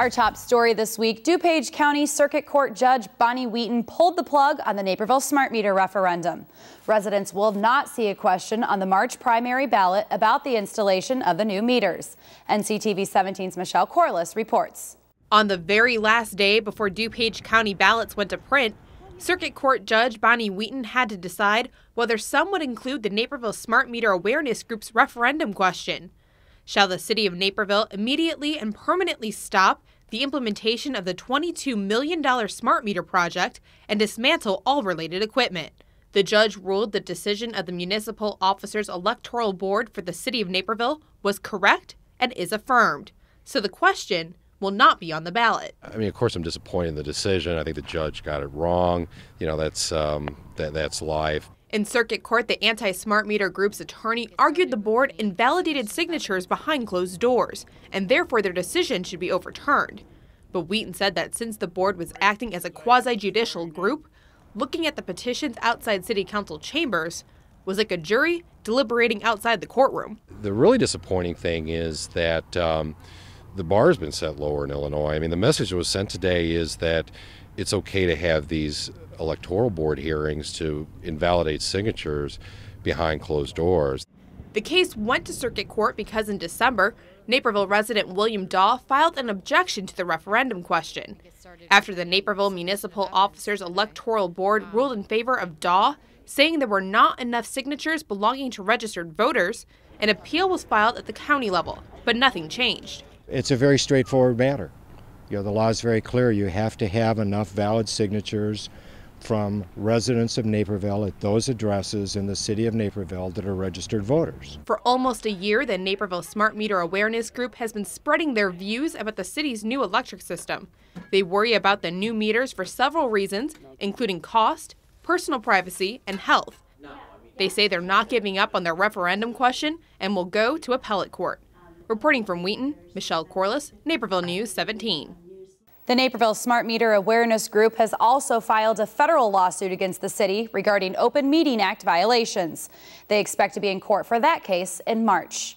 Our top story this week DuPage County Circuit Court Judge Bonnie Wheaton pulled the plug on the Naperville smart meter referendum. Residents will not see a question on the March primary ballot about the installation of the new meters. NCTV 17's Michelle Corless reports. On the very last day before DuPage County ballots went to print, Circuit Court Judge Bonnie Wheaton had to decide whether some would include the Naperville Smart Meter Awareness Group's referendum question. Shall the city of Naperville immediately and permanently stop the implementation of the $22 million smart meter project and dismantle all related equipment? The judge ruled the decision of the Municipal Officers Electoral Board for the city of Naperville was correct and is affirmed. So the question will not be on the ballot. I mean, of course, I'm disappointed in the decision. I think the judge got it wrong. You know, that's um, that, that's life. In circuit court, the anti smart meter group's attorney argued the board invalidated signatures behind closed doors, and therefore their decision should be overturned. But Wheaton said that since the board was acting as a quasi judicial group, looking at the petitions outside city council chambers was like a jury deliberating outside the courtroom. The really disappointing thing is that um, the bar has been set lower in Illinois. I mean, the message that was sent today is that it's okay to have these electoral board hearings to invalidate signatures behind closed doors. The case went to circuit court because in December, Naperville resident William Daw filed an objection to the referendum question. After the Naperville Municipal Officers Electoral Board ruled in favor of Daw, saying there were not enough signatures belonging to registered voters, an appeal was filed at the county level, but nothing changed. It's a very straightforward matter. You know, the law is very clear. You have to have enough valid signatures from residents of Naperville at those addresses in the city of Naperville that are registered voters. For almost a year, the Naperville Smart Meter Awareness Group has been spreading their views about the city's new electric system. They worry about the new meters for several reasons, including cost, personal privacy, and health. They say they're not giving up on their referendum question and will go to appellate court. Reporting from Wheaton, Michelle Corless, Naperville News 17. The Naperville Smart Meter Awareness Group has also filed a federal lawsuit against the city regarding Open Meeting Act violations. They expect to be in court for that case in March.